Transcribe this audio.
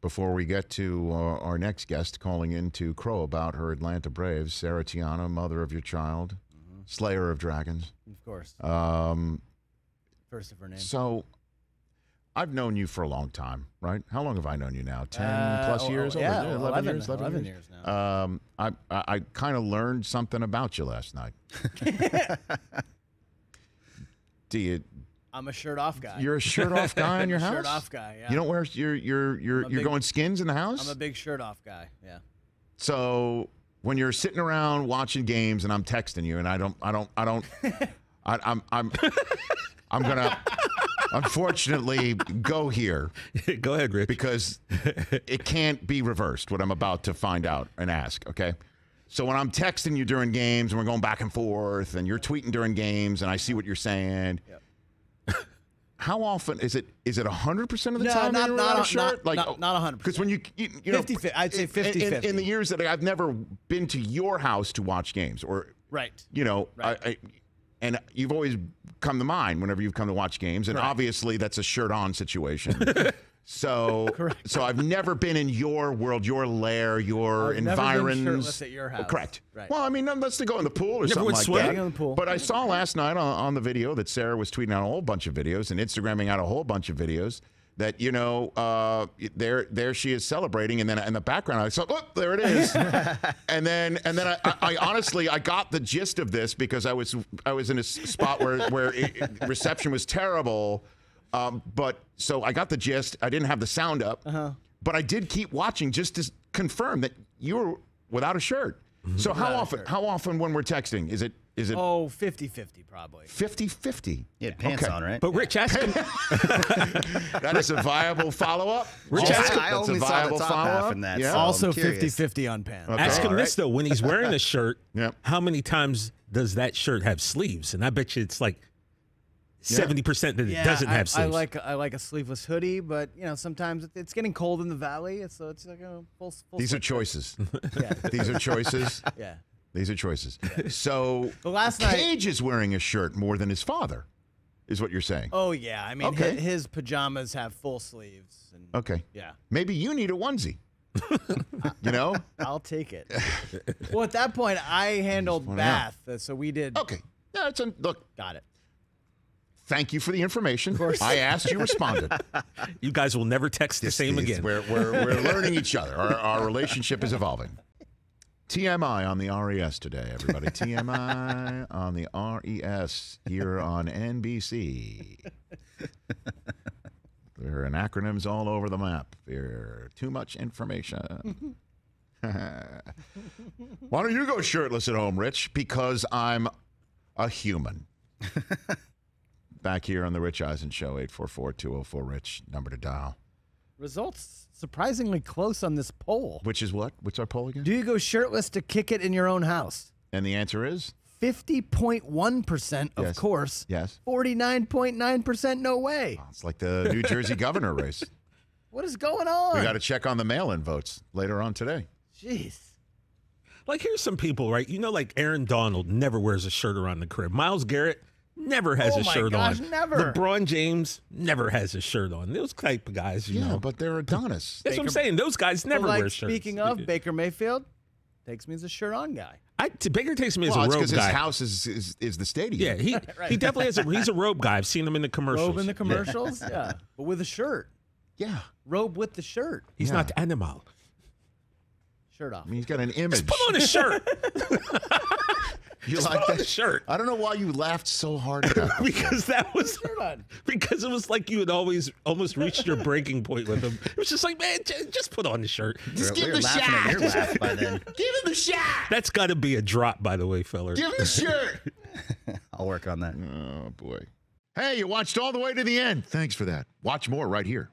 before we get to uh, our next guest calling in to crow about her Atlanta Braves, Sarah Tiana, mother of your child, slayer of dragons. Of course. Um, First of her name. so I've known you for a long time, right? How long have I known you now? 10 Uh, plus oh, years? oh, yeah, 11, 11 years? 11, 11 years? years now. Um, I, I, I kind of learned something about you last night. Do you? I'm a shirt off guy. You're a shirt off guy in your house. Shirt off guy, yeah. You don't wear. You're you're you're you're big- going skins in the house. I'm a big shirt off guy. Yeah. So when you're sitting around watching games and I'm texting you and I don't I don't I don't I, I'm I'm I'm gonna unfortunately go here Go ahead, Rich. because it can't be reversed what I'm about to find out and ask, okay? So when I'm texting you during games and we're going back and forth and you're tweeting during games and I see what you're saying, how often is it is it 100% of the No, time not- not a- shirt? not- not- not 100%. Because when you you, you know 50 I'd say in- in- 50-50. in, the years that I've never been to your house to watch games or Right. you know, Right. I, I, and you've always come to mind whenever you've come to watch games, and Right. obviously that's a shirt-on situation. so, Correct. so I've never been in your world, your lair, your I've never been environs. shirtless at your house. correct. Right. Well, I mean, unless they go in the pool or Never something like swimming? that. in the pool. But I saw last night on, on the video that Sarah was tweeting out a whole bunch of videos and Instagramming out a whole bunch of videos. That you know, uh, there, there she is celebrating, and then in the background, I saw, oh, there it is, and then, and then I, I, I honestly, I got the gist of this because I was, I was in a spot where, where it, reception was terrible, um, but so I got the gist. I didn't have the sound up, Uh-huh. but I did keep watching just to confirm that you were without a shirt. So how Without a often, shirt. how often when we're texting, is it, is it Oh, 50-50 probably. 50-50? You had pants Okay. on, right? But Rich, ask him. That is a viable follow-up. Rich, Also, ask him- I that's only a saw the viable top half follow-up. in that, Yeah. so- I'm also curious. 50-50 on pants. Okay. ask him all this though: when he's wearing a shirt, Yep. how many times does that shirt have sleeves? And I bet you it's like seventy percent that it doesn't I, have I like I like a sleeveless hoodie, but you know sometimes it's getting cold in the valley, so it's like a full. full These are choices. Yeah, These are choices. yeah. These are choices. So But last night- Cage is wearing a shirt more than his father, is what you're saying. Oh yeah, I mean Okay. hi- his pajamas have full sleeves, and Okay. yeah, Maybe you need a onesie. you know? I'll take it. well, at that point, I handled pointing out. bath, uh, so we did. Okay. Yeah, it's a, look, Got it. Thank you for the information. I asked, you responded. you guys will never text this the same is- again. We're, we're, we're learning each other. Our, our relationship is evolving. TMI on the RES today, everybody. TMI on the RES here on NBC. There are acronyms all over the map. There too much information. Why don't you go shirtless at home, Rich? Because I'm a human. Back here on the Rich Eisen Show, 844-204-RICH, number to dial. Results surprisingly close on this poll. Which is what? What's our poll again? Do you go shirtless to kick it in your own house? And the answer is 50.1% of Yes. course. yes. 49.9% no way. It's like the New Jersey governor race. What is going on? We got to check on the mail-in votes later on today. Jeez. Like here's some people, right? You know, like Aaron Donald never wears a shirt around the crib. Myles Garrett never has Oh a my shirt gosh, on. never. LeBron James never has a shirt on. Those type of guys, you Yeah, know. but they're Adonis. That's what I'm saying. Those guys never But like, wear shirts. Speaking of Baker Mayfield, takes me as a shirt on guy. I, t- Baker takes me as well, a it's robe because guy. his house is, is is the stadium. yeah, he he definitely has a he's a robe guy. I've seen him in the commercials. Robe in the commercials? Yeah. But with a shirt. yeah. Robe with the shirt. He's Yeah. not animal. Shirt off. I mean, he's got an image. Put on a shirt. You Just like put on that a shirt. I don't know why you laughed so hard at that. because that was because it was like you had always almost reached your breaking point with him. It was just like, man, j- just put on the shirt. Just we give were the laughing shot. your laugh by then. Give him the shot. That's got to be a drop, by the way, feller. Give him the shirt. I'll work on that. oh boy. Hey, you watched all the way to the end. Thanks for that. Watch more right here.